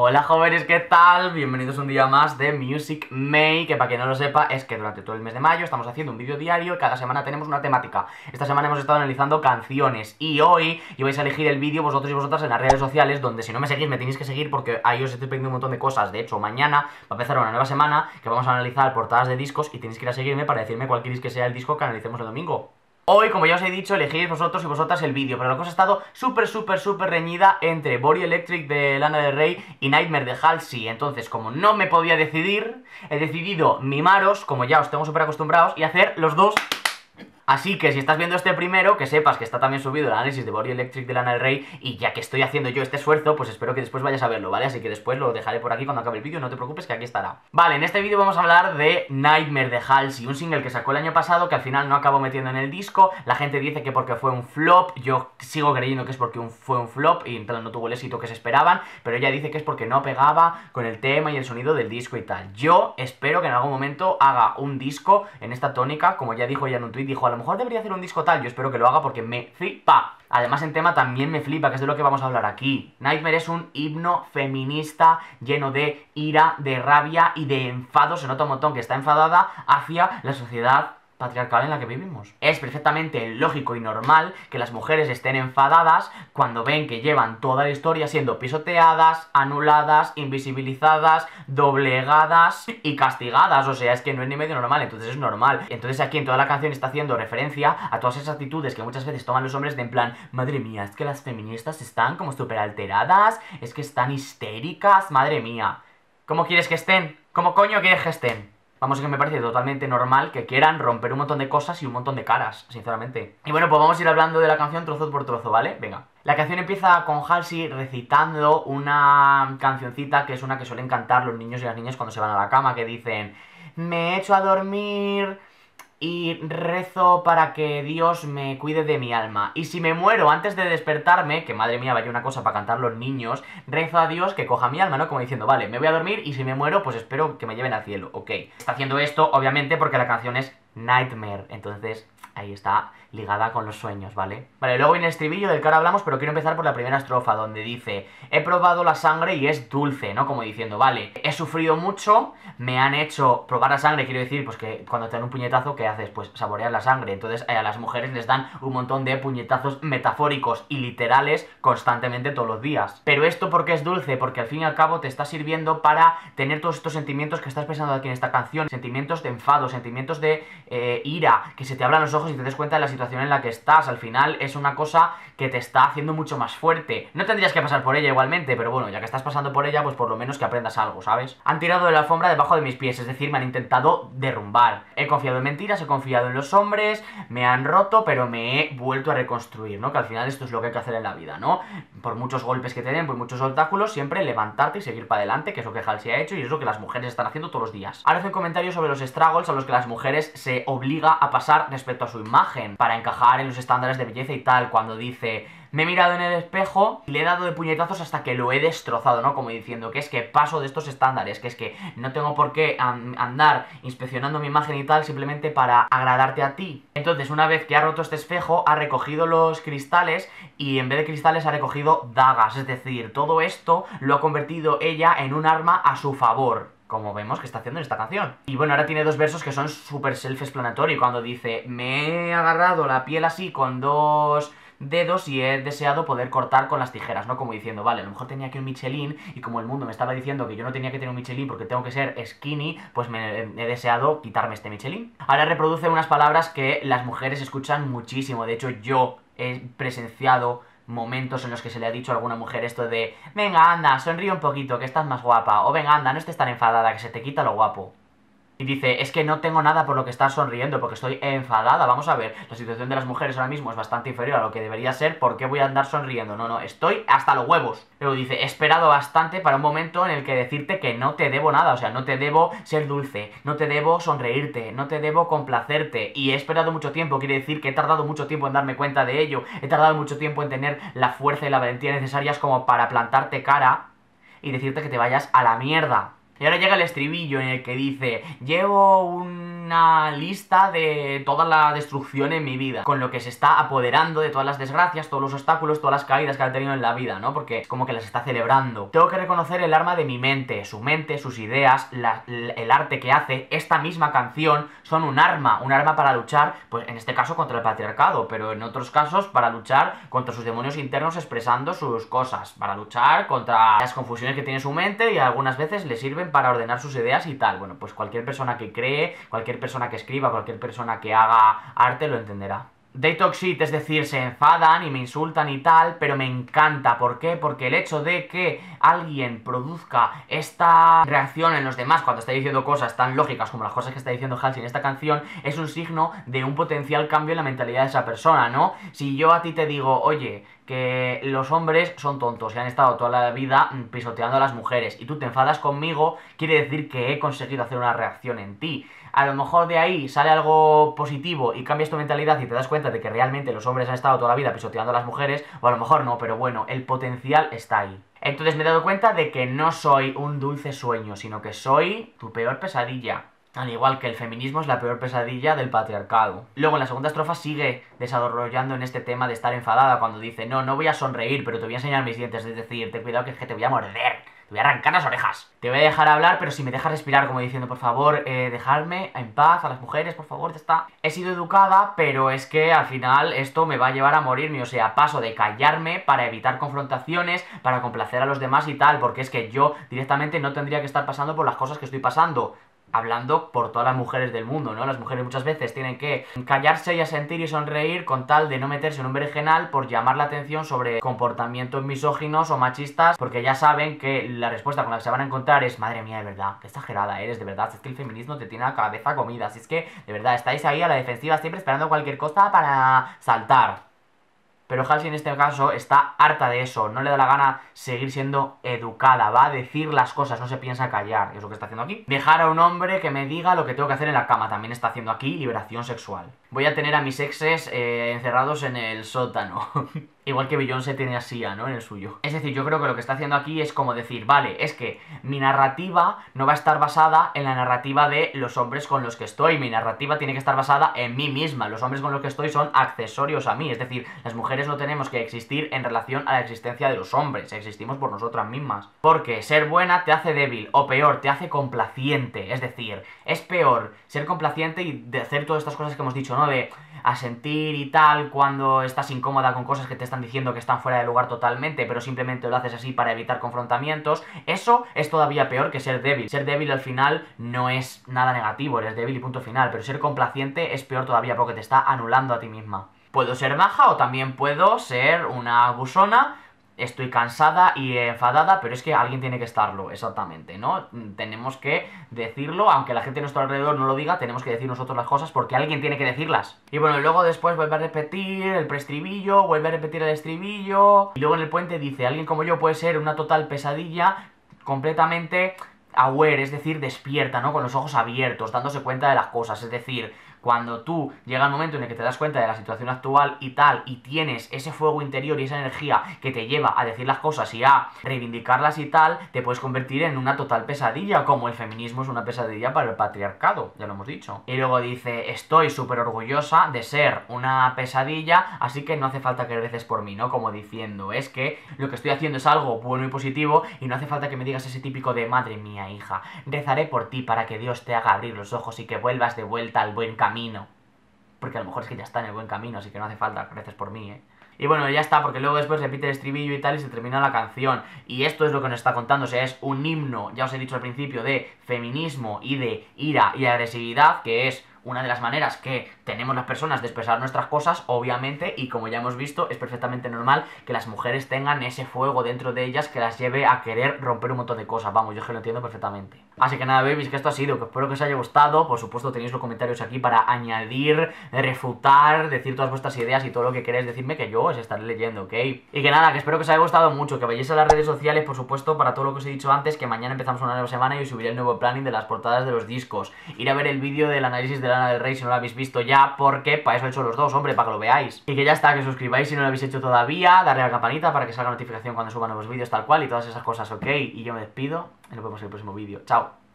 Hola jóvenes, ¿qué tal? Bienvenidos un día más de Music May, que para quien no lo sepa es que durante todo el mes de mayo estamos haciendo un vídeo diario y cada semana tenemos una temática. Esta semana hemos estado analizando canciones y hoy vais a elegir el vídeo vosotros y vosotras en las redes sociales donde si no me seguís me tenéis que seguir porque ahí os estoy pidiendo un montón de cosas. De hecho, mañana va a empezar una nueva semana que vamos a analizar portadas de discos y tenéis que ir a seguirme para decirme cuál queréis que sea el disco que analicemos el domingo. Hoy, como ya os he dicho, elegís vosotros y vosotras el vídeo, pero la cosa ha estado súper, súper, súper reñida entre Body Electric de Lana del Rey y Nightmare de Halsey. Entonces, como no me podía decidir, he decidido mimaros, como ya os tengo súper acostumbrados, y hacer los dos Así que si estás viendo este primero, que sepas que está también subido el análisis de Body Electric de Lana del Rey y ya que estoy haciendo yo este esfuerzo, pues espero que después vayas a verlo, ¿vale? Así que después lo dejaré por aquí cuando acabe el vídeo, no te preocupes que aquí estará. Vale, en este vídeo vamos a hablar de Nightmare de Halsey, un single que sacó el año pasado que al final no acabó metiendo en el disco, la gente dice que porque fue un flop, yo sigo creyendo que es porque fue un flop y entonces no tuvo el éxito que se esperaban, pero ella dice que es porque no pegaba con el tema y el sonido del disco y tal. Yo espero que en algún momento haga un disco en esta tónica, como ya dijo ella en un tweet, dijo a lo mejor debería hacer un disco tal, yo espero que lo haga porque me flipa. Además en tema también me flipa, que es de lo que vamos a hablar aquí. Nightmare es un himno feminista lleno de ira, de rabia y de enfado, se nota un montón que está enfadada hacia la sociedad patriarcal en la que vivimos. Es perfectamente lógico y normal que las mujeres estén enfadadas cuando ven que llevan toda la historia siendo pisoteadas, anuladas, invisibilizadas, doblegadas y castigadas. O sea, es que no es ni medio normal, entonces es normal. Entonces aquí en toda la canción está haciendo referencia a todas esas actitudes que muchas veces toman los hombres de en plan, madre mía, es que las feministas están como súper alteradas, es que están histéricas, madre mía. ¿Cómo quieres que estén? ¿Cómo coño quieres que estén? Vamos, que me parece totalmente normal que quieran romper un montón de cosas y un montón de caras, sinceramente. Y bueno, pues vamos a ir hablando de la canción trozo por trozo, ¿vale? Venga. La canción empieza con Halsey recitando una cancioncita que es una que suelen cantar los niños y las niñas cuando se van a la cama, que dicen... Me he hecho a dormir y rezo para que Dios me cuide de mi alma. Y si me muero antes de despertarme, que madre mía, vaya una cosa para cantar los niños, rezo a Dios que coja mi alma, ¿no? Como diciendo, vale, me voy a dormir y si me muero, pues espero que me lleven al cielo, ok. Está haciendo esto, obviamente, porque la canción es Nightmare, entonces ahí está ligada con los sueños, ¿vale? Vale, luego en el estribillo del que ahora hablamos, pero quiero empezar por la primera estrofa, donde dice He probado la sangre y es dulce, ¿no? Como diciendo, vale, he sufrido mucho, me han hecho probar la sangre, quiero decir, pues que cuando te dan un puñetazo, ¿qué haces? Pues saborear la sangre, entonces eh, a las mujeres les dan un montón de puñetazos metafóricos y literales constantemente todos los días. Pero esto porque es dulce, porque al fin y al cabo te está sirviendo para tener todos estos sentimientos que estás pensando aquí en esta canción, sentimientos de enfado, sentimientos de eh, ira, que se te abran los ojos y te des cuenta de la situación en la que estás. Al final es una cosa que te está haciendo mucho más fuerte. No tendrías que pasar por ella igualmente, pero bueno, ya que estás pasando por ella, pues por lo menos que aprendas algo, ¿sabes? Han tirado de la alfombra debajo de mis pies, es decir, me han intentado derrumbar. He confiado en mentiras, he confiado en los hombres, me han roto, pero me he vuelto a reconstruir, ¿no? Que al final esto es lo que hay que hacer en la vida, ¿no? Por muchos golpes que te den, por muchos obstáculos, siempre levantarte y seguir para adelante, que es lo que Halsey ha hecho y es lo que las mujeres están haciendo todos los días. Ahora hace un comentario sobre los struggles a los que las mujeres se obliga a pasar respecto a su imagen, encajar en los estándares de belleza y tal, cuando dice me he mirado en el espejo y le he dado de puñetazos hasta que lo he destrozado, ¿no? Como diciendo que es que paso de estos estándares, que es que no tengo por qué andar inspeccionando mi imagen y tal simplemente para agradarte a ti. Entonces, una vez que ha roto este espejo, ha recogido los cristales y en vez de cristales ha recogido dagas, es decir, todo esto lo ha convertido ella en un arma a su favor como vemos que está haciendo en esta canción. Y bueno, ahora tiene dos versos que son súper self-explanatory, cuando dice, me he agarrado la piel así con dos dedos y he deseado poder cortar con las tijeras, ¿no? Como diciendo, vale, a lo mejor tenía que un Michelin y como el mundo me estaba diciendo que yo no tenía que tener un Michelin porque tengo que ser skinny, pues me he deseado quitarme este Michelin. Ahora reproduce unas palabras que las mujeres escuchan muchísimo, de hecho yo he presenciado momentos en los que se le ha dicho a alguna mujer esto de venga, anda, sonríe un poquito, que estás más guapa, o venga, anda, no estés tan enfadada, que se te quita lo guapo. Y dice, es que no tengo nada por lo que estás sonriendo, porque estoy enfadada. Vamos a ver, la situación de las mujeres ahora mismo es bastante inferior a lo que debería ser. ¿Por qué voy a andar sonriendo? No, no, estoy hasta los huevos. Pero dice, he esperado bastante para un momento en el que decirte que no te debo nada. O sea, no te debo ser dulce, no te debo sonreírte, no te debo complacerte. Y he esperado mucho tiempo, quiere decir que he tardado mucho tiempo en darme cuenta de ello. He tardado mucho tiempo en tener la fuerza y la valentía necesarias como para plantarte cara y decirte que te vayas a la mierda. Y ahora llega el estribillo en el que dice, llevo una lista de toda la destrucción en mi vida, con lo que se está apoderando de todas las desgracias, todos los obstáculos, todas las caídas que ha tenido en la vida, ¿no? Porque es como que las está celebrando. Tengo que reconocer el arma de mi mente, su mente, sus ideas, el arte que hace, esta misma canción, son un arma, un arma para luchar, pues en este caso contra el patriarcado, pero en otros casos para luchar contra sus demonios internos expresando sus cosas, para luchar contra las confusiones que tiene su mente y algunas veces le sirven para ordenar sus ideas y tal. Bueno, pues cualquier persona que cree, cualquier persona que escriba, cualquier persona que haga arte lo entenderá. They talk shit, es decir, se enfadan y me insultan y tal, pero me encanta. ¿Por qué? Porque el hecho de que alguien produzca esta reacción en los demás cuando está diciendo cosas tan lógicas como las cosas que está diciendo Halsey en esta canción, es un signo de un potencial cambio en la mentalidad de esa persona, ¿no? Si yo a ti te digo, oye, que los hombres son tontos y han estado toda la vida pisoteando a las mujeres y tú te enfadas conmigo, quiere decir que he conseguido hacer una reacción en ti a lo mejor de ahí sale algo positivo y cambias tu mentalidad y te das cuenta de que realmente los hombres han estado toda la vida pisoteando a las mujeres, o a lo mejor no, pero bueno, el potencial está ahí. Entonces me he dado cuenta de que no soy un dulce sueño, sino que soy tu peor pesadilla. Al igual que el feminismo es la peor pesadilla del patriarcado. Luego en la segunda estrofa sigue desarrollando en este tema de estar enfadada cuando dice, no, no voy a sonreír, pero te voy a enseñar mis dientes, es decir, ten cuidado que es que te voy a morder. Te voy a arrancar las orejas. Te voy a dejar hablar, pero si me dejas respirar, como diciendo, por favor, eh, dejarme en paz a las mujeres, por favor, ya está. He sido educada, pero es que al final esto me va a llevar a morirme. O sea, paso de callarme para evitar confrontaciones, para complacer a los demás y tal, porque es que yo directamente no tendría que estar pasando por las cosas que estoy pasando hablando por todas las mujeres del mundo, ¿no? Las mujeres muchas veces tienen que callarse y asentir y sonreír con tal de no meterse en un berenjenal por llamar la atención sobre comportamientos misóginos o machistas, porque ya saben que la respuesta con la que se van a encontrar es, madre mía, de verdad, qué exagerada eres, de verdad, es que el feminismo te tiene la cabeza comida, si es que, de verdad, estáis ahí a la defensiva siempre esperando cualquier cosa para saltar. Pero Halsey en este caso está harta de eso, no le da la gana seguir siendo educada, va a decir las cosas, no se piensa callar, es lo que está haciendo aquí. Dejar a un hombre que me diga lo que tengo que hacer en la cama, también está haciendo aquí liberación sexual. Voy a tener a mis exes eh, encerrados en el sótano. Igual que Beyoncé tiene a Sia, ¿no? En el suyo. Es decir, yo creo que lo que está haciendo aquí es como decir, vale, es que mi narrativa no va a estar basada en la narrativa de los hombres con los que estoy. Mi narrativa tiene que estar basada en mí misma. Los hombres con los que estoy son accesorios a mí. Es decir, las mujeres no tenemos que existir en relación a la existencia de los hombres. Existimos por nosotras mismas. Porque ser buena te hace débil, o peor, te hace complaciente. Es decir, es peor ser complaciente y de hacer todas estas cosas que hemos dicho, ¿no? De asentir y tal cuando estás incómoda con cosas que te están diciendo que están fuera de lugar totalmente, pero simplemente lo haces así para evitar confrontamientos, eso es todavía peor que ser débil. Ser débil al final no es nada negativo, eres débil y punto final, pero ser complaciente es peor todavía porque te está anulando a ti misma. Puedo ser maja o también puedo ser una abusona estoy cansada y enfadada, pero es que alguien tiene que estarlo, exactamente, ¿no? Tenemos que decirlo, aunque la gente a nuestro alrededor no lo diga, tenemos que decir nosotros las cosas porque alguien tiene que decirlas. Y bueno, luego después vuelve a repetir el preestribillo, vuelve a repetir el estribillo, y luego en el puente dice, alguien como yo puede ser una total pesadilla completamente aware, es decir, despierta, ¿no? Con los ojos abiertos, dándose cuenta de las cosas, es decir, cuando tú llega el momento en el que te das cuenta de la situación actual y tal, y tienes ese fuego interior y esa energía que te lleva a decir las cosas y a reivindicarlas y tal, te puedes convertir en una total pesadilla, como el feminismo es una pesadilla para el patriarcado, ya lo hemos dicho. Y luego dice, estoy súper orgullosa de ser una pesadilla, así que no hace falta que reces por mí, ¿no? Como diciendo, es que lo que estoy haciendo es algo bueno y positivo y no hace falta que me digas ese típico de, madre mía, hija, rezaré por ti para que Dios te haga abrir los ojos y que vuelvas de vuelta al buen camino camino. Porque a lo mejor es que ya está en el buen camino, así que no hace falta que por mí, ¿eh? Y bueno, ya está, porque luego después repite el estribillo y tal y se termina la canción. Y esto es lo que nos está contando, o sea, es un himno, ya os he dicho al principio, de feminismo y de ira y agresividad, que es una de las maneras que tenemos las personas de expresar nuestras cosas, obviamente, y como ya hemos visto, es perfectamente normal que las mujeres tengan ese fuego dentro de ellas que las lleve a querer romper un montón de cosas. Vamos, yo que lo entiendo perfectamente. Así que nada, babies, que esto ha sido, que espero que os haya gustado. Por supuesto, tenéis los comentarios aquí para añadir, refutar, decir todas vuestras ideas y todo lo que queréis decirme que yo os estaré leyendo, ¿ok? Y que nada, que espero que os haya gustado mucho, que vayáis a las redes sociales, por supuesto, para todo lo que os he dicho antes, que mañana empezamos una nueva semana y os subiré el nuevo planning de las portadas de los discos. Ir a ver el vídeo del análisis de la Del Rey si no lo habéis visto ya, porque para eso he hecho los dos, hombre, para que lo veáis. Y que ya está, que suscribáis si no lo habéis hecho todavía, darle a la campanita para que salga notificación cuando suba nuevos vídeos tal cual y todas esas cosas, ¿ok? Y yo me despido y nos vemos en el próximo vídeo. Chao.